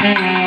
Thank you.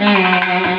đà